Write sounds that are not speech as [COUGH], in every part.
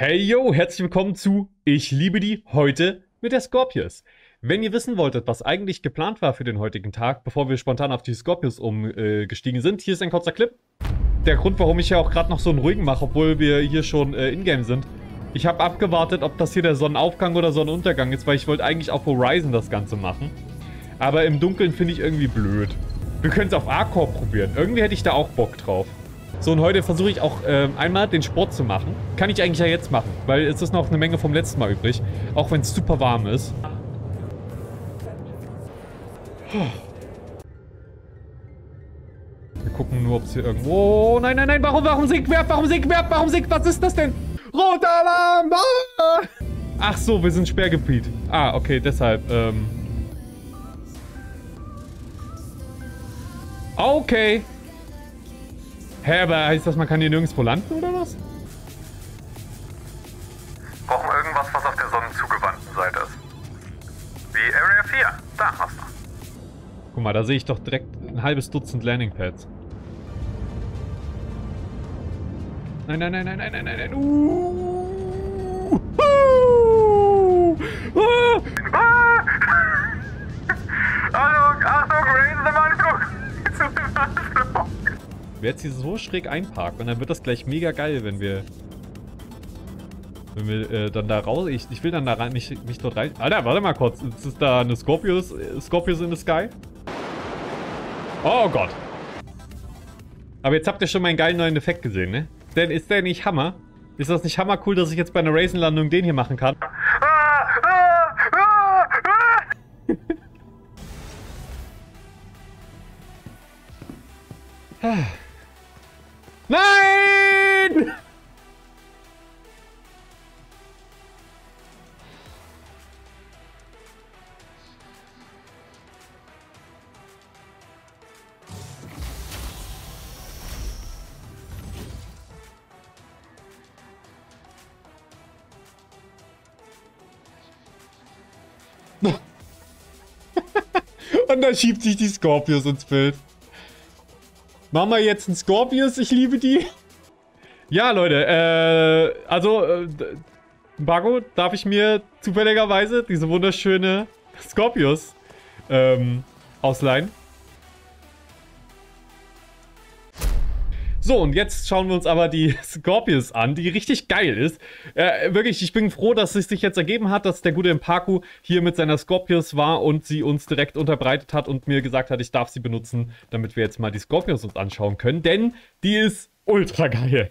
Hey yo, herzlich willkommen zu Ich liebe die heute mit der Scorpius. Wenn ihr wissen wolltet, was eigentlich geplant war für den heutigen Tag, bevor wir spontan auf die Scorpius umgestiegen äh, sind, hier ist ein kurzer Clip. Der Grund, warum ich ja auch gerade noch so einen ruhigen mache, obwohl wir hier schon äh, in-game sind. Ich habe abgewartet, ob das hier der Sonnenaufgang oder Sonnenuntergang ist, weil ich wollte eigentlich auf Horizon das Ganze machen. Aber im Dunkeln finde ich irgendwie blöd. Wir können es auf Arcor probieren. Irgendwie hätte ich da auch Bock drauf. So, und heute versuche ich auch ähm, einmal den Sport zu machen. Kann ich eigentlich ja jetzt machen, weil es ist noch eine Menge vom letzten Mal übrig. Auch wenn es super warm ist. Wir gucken nur, ob es hier irgendwo... Oh, nein, nein, nein, warum, warum sinkt wer? Warum sinkt wer? Warum sinkt... Was ist das denn? Roter Alarm! Ah! Ach so, wir sind Sperrgebiet. Ah, okay, deshalb, ähm... Okay. Hä, aber heißt das, man kann hier nirgendwo landen oder was? Brauchen irgendwas, was auf der sonnenzugewandten Seite ist. Wie Area 4. Da hast du. Guck mal, da sehe ich doch direkt ein halbes Dutzend Landingpads. Nein, nein, nein, nein, nein, nein, nein, nein. Uh, uh, uh. Ah! Achtung, Achtung, raise the Anflug! Zu dem Anflug! Wer jetzt hier so schräg einparkt und dann wird das gleich mega geil, wenn wir... Wenn wir äh, dann da raus... Ich, ich will dann da rein, mich, mich dort rein... Alter, warte mal kurz. Ist das da eine Scorpius, äh, Scorpius in the Sky? Oh Gott. Aber jetzt habt ihr schon meinen geilen neuen Effekt gesehen, ne? Denn ist der nicht Hammer? Ist das nicht hammer cool, dass ich jetzt bei einer Raisin-Landung den hier machen kann? Ah, [LAUGHS] Und dann schiebt sich die Scorpius ins Bild. Machen wir jetzt einen Scorpius, ich liebe die. Ja, Leute, äh, also, äh, Bago, darf ich mir zufälligerweise diese wunderschöne Scorpius ähm, ausleihen? So, und jetzt schauen wir uns aber die [LAUGHS] Scorpius an, die richtig geil ist. Äh, wirklich, ich bin froh, dass es sich jetzt ergeben hat, dass der gute Impaku hier mit seiner Scorpius war und sie uns direkt unterbreitet hat und mir gesagt hat, ich darf sie benutzen, damit wir jetzt mal die Scorpius uns anschauen können. Denn die ist ultra geil.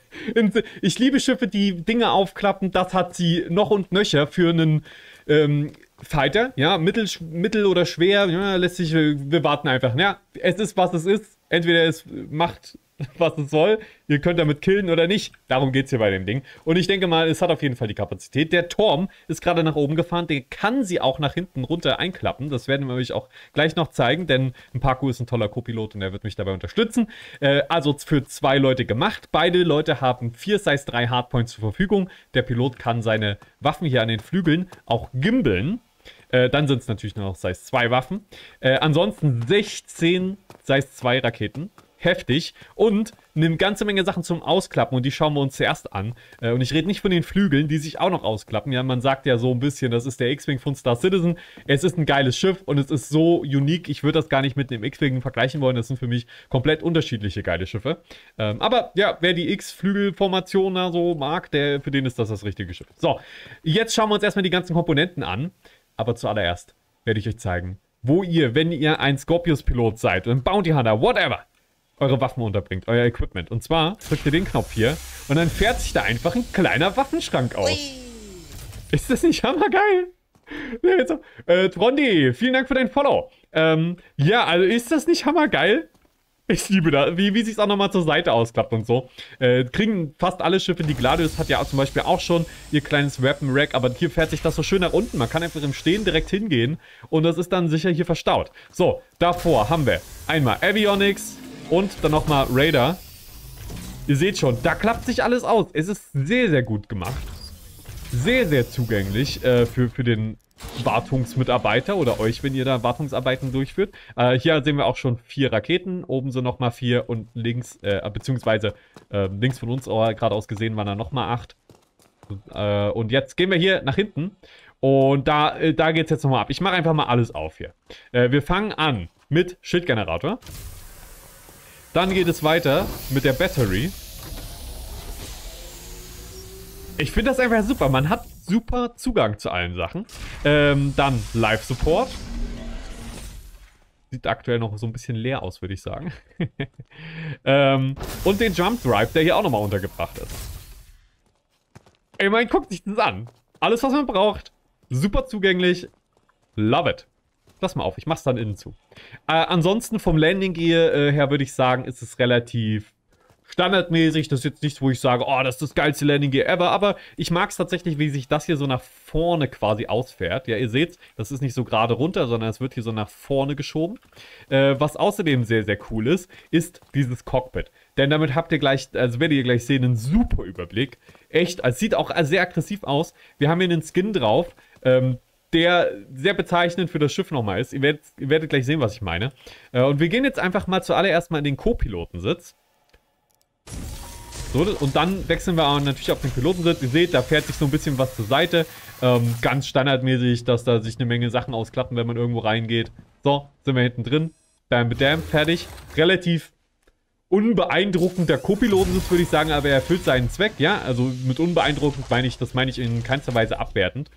Ich liebe Schiffe, die Dinge aufklappen. Das hat sie noch und nöcher für einen ähm, Fighter. Ja, mittel, mittel oder schwer. Ja, lässt sich, wir warten einfach. Ja, es ist, was es ist. Entweder es macht [LAUGHS] was es soll. Ihr könnt damit killen oder nicht. Darum geht es hier bei dem Ding. Und ich denke mal, es hat auf jeden Fall die Kapazität. Der Turm ist gerade nach oben gefahren. Der kann sie auch nach hinten runter einklappen. Das werden wir euch auch gleich noch zeigen, denn ein Paku ist ein toller Co-Pilot und er wird mich dabei unterstützen. Äh, also für zwei Leute gemacht. Beide Leute haben vier Size 3 Hardpoints zur Verfügung. Der Pilot kann seine Waffen hier an den Flügeln auch gimbeln. Äh, dann sind es natürlich nur noch Size 2 Waffen. Äh, ansonsten 16 Size 2 Raketen heftig und eine ganze Menge Sachen zum Ausklappen und die schauen wir uns zuerst an. Äh, und ich rede nicht von den Flügeln, die sich auch noch ausklappen. Ja, man sagt ja so ein bisschen, das ist der X-Wing von Star Citizen. Es ist ein geiles Schiff und es ist so unique. Ich würde das gar nicht mit dem X-Wing vergleichen wollen. Das sind für mich komplett unterschiedliche geile Schiffe. Ähm, aber ja, wer die X-Flügelformation da so mag, der, für den ist das das richtige Schiff. So, jetzt schauen wir uns erstmal die ganzen Komponenten an. Aber zuallererst werde ich euch zeigen, wo ihr, wenn ihr ein Scorpius-Pilot seid, ein Bounty Hunter, whatever, eure Waffen unterbringt, euer Equipment. Und zwar drückt ihr den Knopf hier und dann fährt sich da einfach ein kleiner Waffenschrank auf. Ui. Ist das nicht hammergeil? äh, Trondi, vielen Dank für dein Follow. Ähm, ja, also ist das nicht hammergeil? Ich liebe das, wie, wie sich es auch nochmal zur Seite ausklappt und so. Äh, kriegen fast alle Schiffe, die Gladius hat ja zum Beispiel auch schon ihr kleines Weapon-Rack, aber hier fährt sich das so schön nach unten. Man kann einfach im Stehen direkt hingehen und das ist dann sicher hier verstaut. So, davor haben wir einmal Avionics, und dann nochmal Raider. Ihr seht schon, da klappt sich alles aus. Es ist sehr, sehr gut gemacht. Sehr, sehr zugänglich äh, für, für den Wartungsmitarbeiter oder euch, wenn ihr da Wartungsarbeiten durchführt. Äh, hier sehen wir auch schon vier Raketen. Oben sind nochmal vier und links, äh, beziehungsweise äh, links von uns, oh, gerade aus gesehen, waren da nochmal acht. Äh, und jetzt gehen wir hier nach hinten. Und da, äh, da geht es jetzt nochmal ab. Ich mache einfach mal alles auf hier. Äh, wir fangen an mit Schildgenerator. Dann geht es weiter mit der Battery. Ich finde das einfach super. Man hat super Zugang zu allen Sachen. Ähm, dann Live-Support. Sieht aktuell noch so ein bisschen leer aus, würde ich sagen. [LAUGHS] ähm, und den Jump Drive, der hier auch nochmal untergebracht ist. Ey, man guckt sich das an. Alles, was man braucht. Super zugänglich. Love it. Lass mal auf, ich mach's dann innen zu. Äh, ansonsten vom Landing Gear äh, her würde ich sagen, ist es relativ standardmäßig. Das ist jetzt nichts, wo ich sage, oh, das ist das geilste Landing Gear ever. Aber ich mag es tatsächlich, wie sich das hier so nach vorne quasi ausfährt. Ja, ihr seht, das ist nicht so gerade runter, sondern es wird hier so nach vorne geschoben. Äh, was außerdem sehr, sehr cool ist, ist dieses Cockpit. Denn damit habt ihr gleich, also werdet ihr gleich sehen, einen super Überblick. Echt, es sieht auch sehr aggressiv aus. Wir haben hier einen Skin drauf. Ähm, der sehr bezeichnend für das Schiff nochmal ist. Ihr werdet, ihr werdet, gleich sehen, was ich meine. Äh, und wir gehen jetzt einfach mal zuallererst mal in den Co-Pilotensitz. So, und dann wechseln wir auch natürlich auf den Pilotensitz. Ihr seht, da fährt sich so ein bisschen was zur Seite. Ähm, ganz standardmäßig, dass da sich eine Menge Sachen ausklappen, wenn man irgendwo reingeht. So, sind wir hinten drin. Bam, bam, fertig. Relativ unbeeindruckender Co-Pilotensitz, würde ich sagen, aber er erfüllt seinen Zweck, ja. Also mit unbeeindruckend meine ich, das meine ich in keinster Weise abwertend.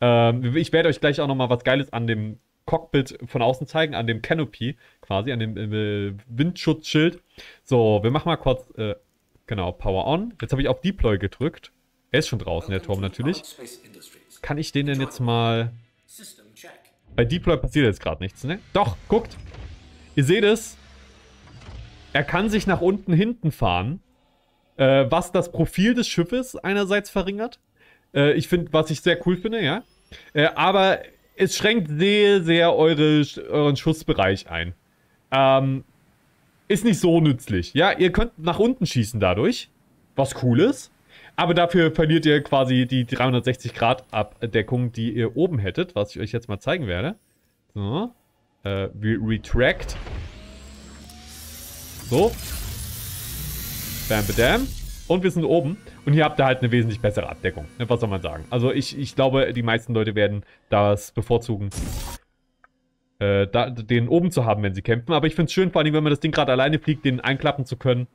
Ähm, ich werde euch gleich auch nochmal was Geiles an dem Cockpit von außen zeigen, an dem Canopy quasi, an dem äh, Windschutzschild. So, wir machen mal kurz, äh, genau, Power On. Jetzt habe ich auf Deploy gedrückt. Er ist schon draußen, der Turm natürlich. Kann ich den denn jetzt mal... Bei Deploy passiert jetzt gerade nichts, ne? Doch, guckt. Ihr seht es. Er kann sich nach unten hinten fahren. Äh, was das Profil des Schiffes einerseits verringert. Äh, ich finde, was ich sehr cool finde, ja. Äh, aber es schränkt sehr, sehr eure, euren Schussbereich ein. Ähm, ist nicht so nützlich. Ja, ihr könnt nach unten schießen dadurch, was cool ist. Aber dafür verliert ihr quasi die 360 Grad Abdeckung, die ihr oben hättet, was ich euch jetzt mal zeigen werde. So. Äh, retract. So. Bam, badam. Und wir sind oben. Und hier habt ihr halt eine wesentlich bessere Abdeckung. Ne, was soll man sagen? Also ich, ich glaube, die meisten Leute werden das bevorzugen, äh, da, den oben zu haben, wenn sie kämpfen. Aber ich finde es schön, vor allem, wenn man das Ding gerade alleine fliegt, den einklappen zu können.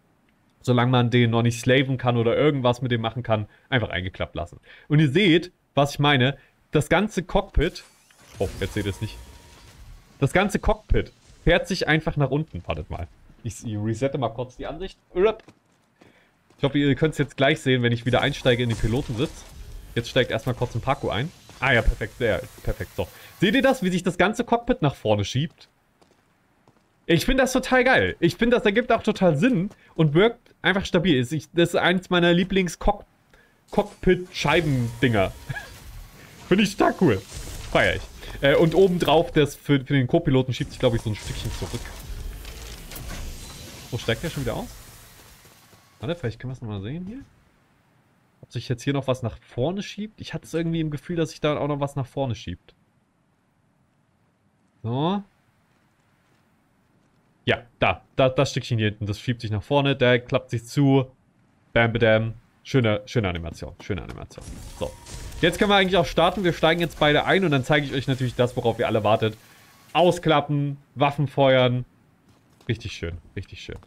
Solange man den noch nicht slaven kann oder irgendwas mit dem machen kann, einfach eingeklappt lassen. Und ihr seht, was ich meine, das ganze Cockpit... Oh, jetzt seht ihr es nicht. Das ganze Cockpit fährt sich einfach nach unten. Wartet mal. Ich, ich resette mal kurz die Ansicht. Ich hoffe, ihr könnt es jetzt gleich sehen, wenn ich wieder einsteige in den Pilotensitz. Jetzt steigt erstmal kurz ein Paco ein. Ah ja, perfekt, sehr perfekt. So. Seht ihr das, wie sich das ganze Cockpit nach vorne schiebt? Ich finde das total geil. Ich finde, das ergibt auch total Sinn und wirkt einfach stabil. das ist eins meiner Lieblings-Cockpit-Scheiben-Dinger. [LAUGHS] finde ich total cool. Feier ich. Äh, und obendrauf, das für, für den Co-Piloten schiebt sich, glaube ich, so ein Stückchen zurück. Wo steigt der schon wieder aus? Warte, vielleicht können wir es nochmal sehen hier. Ob sich jetzt hier noch was nach vorne schiebt. Ich hatte es irgendwie im Gefühl, dass sich da auch noch was nach vorne schiebt. So. Ja, da, da, das Stückchen hier hinten, das schiebt sich nach vorne, der klappt sich zu. Bam, bam. Schöne, schöne Animation, schöne Animation. So. Jetzt können wir eigentlich auch starten. Wir steigen jetzt beide ein und dann zeige ich euch natürlich das, worauf ihr alle wartet. Ausklappen, Waffen feuern. Richtig schön, richtig schön.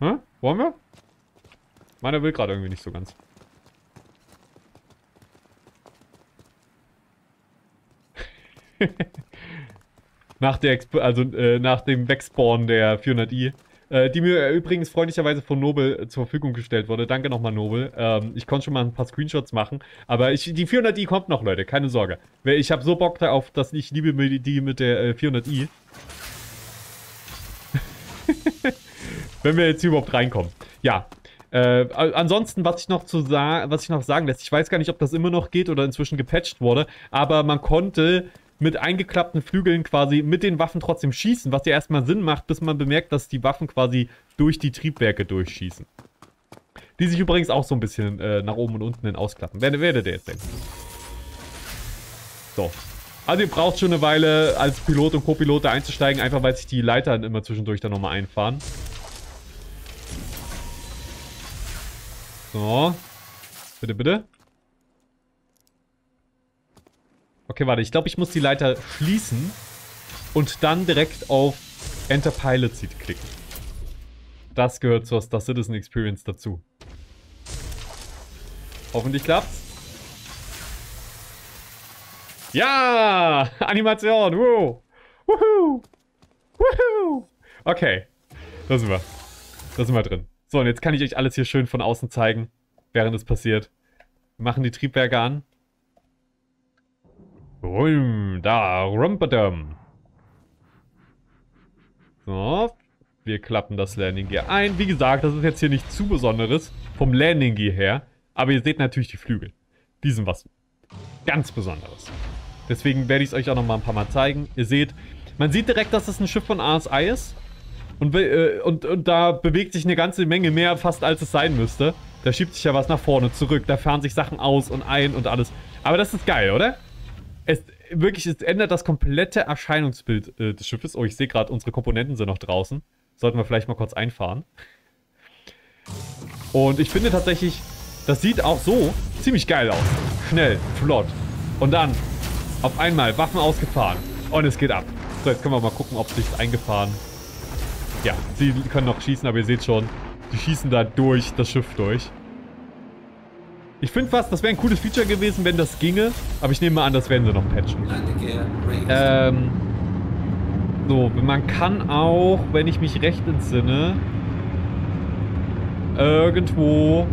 Hä? Wollen wir? Meiner will gerade irgendwie nicht so ganz. [LAUGHS] nach der Exp also äh, nach dem Wegspawn der 400i, äh, die mir übrigens freundlicherweise von Nobel äh, zur Verfügung gestellt wurde. Danke nochmal Nobel. Ähm, ich konnte schon mal ein paar Screenshots machen, aber ich, die 400i kommt noch, Leute, keine Sorge. Ich habe so Bock darauf, dass ich liebe die mit der äh, 400i. [LAUGHS] wenn wir jetzt überhaupt reinkommen. Ja. Äh, ansonsten, was ich noch zu sagen, was ich noch sagen lässt, ich weiß gar nicht, ob das immer noch geht oder inzwischen gepatcht wurde, aber man konnte mit eingeklappten Flügeln quasi mit den Waffen trotzdem schießen, was ja erstmal Sinn macht, bis man bemerkt, dass die Waffen quasi durch die Triebwerke durchschießen. Die sich übrigens auch so ein bisschen äh, nach oben und unten hin ausklappen. Wer werdet ihr jetzt denken? So. Also ihr braucht schon eine Weile als Pilot und Co-Pilot einzusteigen, einfach weil sich die Leitern immer zwischendurch dann nochmal einfahren. So. Bitte, bitte. Okay, warte. Ich glaube, ich muss die Leiter schließen und dann direkt auf Enter Pilot Seat klicken. Das gehört zur Star Citizen Experience dazu. Hoffentlich klappt's. Ja! [LAUGHS] Animation! Wow! Woohoo! Woohoo! Okay. Da sind wir. Da sind wir drin. So, und jetzt kann ich euch alles hier schön von außen zeigen, während es passiert. Wir machen die Triebwerke an. Boom, da, rumpadum. So, wir klappen das Landing Gear ein. Wie gesagt, das ist jetzt hier nicht zu Besonderes vom Landing Gear her. Aber ihr seht natürlich die Flügel. Die sind was ganz Besonderes. Deswegen werde ich es euch auch noch mal ein paar Mal zeigen. Ihr seht, man sieht direkt, dass das ein Schiff von ASI ist. Und, äh, und, und da bewegt sich eine ganze Menge mehr fast, als es sein müsste. Da schiebt sich ja was nach vorne, zurück. Da fahren sich Sachen aus und ein und alles. Aber das ist geil, oder? Es, wirklich, es ändert das komplette Erscheinungsbild äh, des Schiffes. Oh, ich sehe gerade, unsere Komponenten sind noch draußen. Sollten wir vielleicht mal kurz einfahren. Und ich finde tatsächlich, das sieht auch so ziemlich geil aus. Schnell, flott. Und dann auf einmal Waffen ausgefahren. Und es geht ab. So, jetzt können wir mal gucken, ob sich's eingefahren. Ja, sie können noch schießen, aber ihr seht schon, die schießen da durch das Schiff durch. Ich finde fast, das wäre ein cooles Feature gewesen, wenn das ginge. Aber ich nehme mal an, das werden sie noch patchen. Ähm, so, man kann auch, wenn ich mich recht entsinne, irgendwo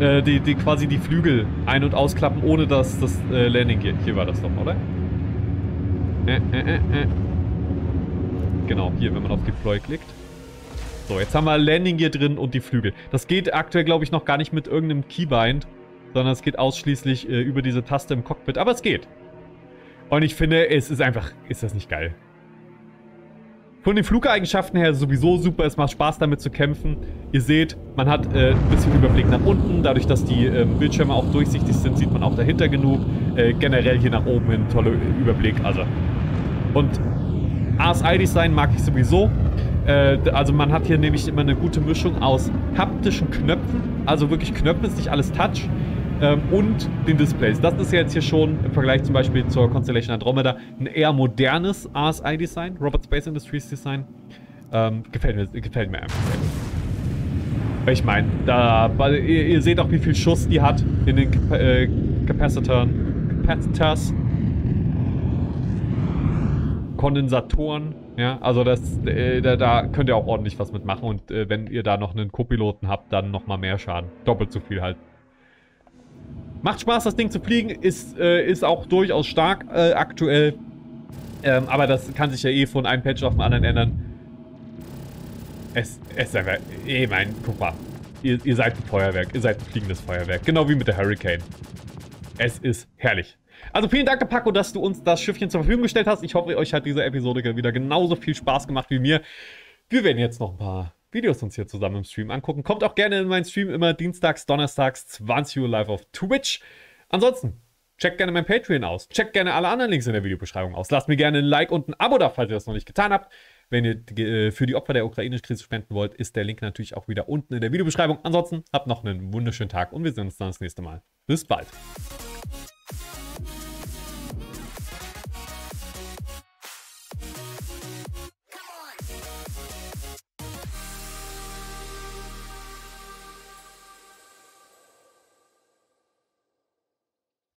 äh, die, die quasi die Flügel ein- und ausklappen, ohne dass das äh, Landing geht. Hier war das doch, oder? Äh, äh, äh, äh. Genau, hier, wenn man auf Deploy klickt. So, jetzt haben wir Landing Gear drin und die Flügel. Das geht aktuell, glaube ich, noch gar nicht mit irgendeinem Keybind, sondern es geht ausschließlich äh, über diese Taste im Cockpit. Aber es geht. Und ich finde, es ist einfach... Ist das nicht geil? Von den Flugeigenschaften her sowieso super. Es macht Spaß damit zu kämpfen. Ihr seht, man hat äh, ein bisschen Überblick nach unten. Dadurch, dass die äh, Bildschirme auch durchsichtig sind, sieht man auch dahinter genug. Äh, generell hier nach oben hin toller Überblick. Also und ASI-Design mag ich sowieso. Äh, also man hat hier nämlich immer eine gute Mischung aus haptischen Knöpfen. Also wirklich Knöpfe, ist nicht alles Touch ähm, und den Displays. Das ist jetzt hier schon im Vergleich zum Beispiel zur Constellation Andromeda ein eher modernes RSI-Design, Robot Space Industries Design. Ähm, gefällt, mir, gefällt mir einfach sehr gut. Ich meine, da, ihr, ihr, seht auch, wie viel Schuss die hat in den Cap äh, Capacitoren. Capacitors. Kondensatoren. Ja, also das, äh, da, da, könnt ihr auch ordentlich was mitmachen. Und äh, wenn ihr da noch einen Co-Piloten habt, dann nochmal mehr Schaden. Doppelt so viel halt. Macht Spaß, das Ding zu fliegen. Ist, äh, ist auch durchaus stark äh, aktuell. Ähm, aber das kann sich ja eh von einem Patch auf den anderen ändern. Es, es ist einfach... Ich mein, guck mal. Ihr, ihr seid ein Feuerwerk. Ihr seid ein fliegendes Feuerwerk. Genau wie mit der Hurricane. Es ist herrlich. Also vielen Dank, Paco, dass du uns das Schiffchen zur Verfügung gestellt hast. Ich hoffe, euch hat diese Episode wieder genauso viel Spaß gemacht wie mir. Wir werden jetzt noch ein paar Videos uns hier zusammen im Stream angucken. Kommt auch gerne in meinen Stream immer dienstags, donnerstags, 20 Uhr live auf Twitch. Ansonsten, checkt gerne mein Patreon aus. Checkt gerne alle anderen Links in der Videobeschreibung aus. Lasst mir gerne ein Like und ein Abo da, falls ihr das noch nicht getan habt. Wenn ihr äh, für die Opfer der ukrainischen Krise spenden wollt, ist der Link natürlich auch wieder unten in der Videobeschreibung. Ansonsten habt noch einen wunderschönen Tag und wir sehen uns dann das nächste Mal. Bis bald.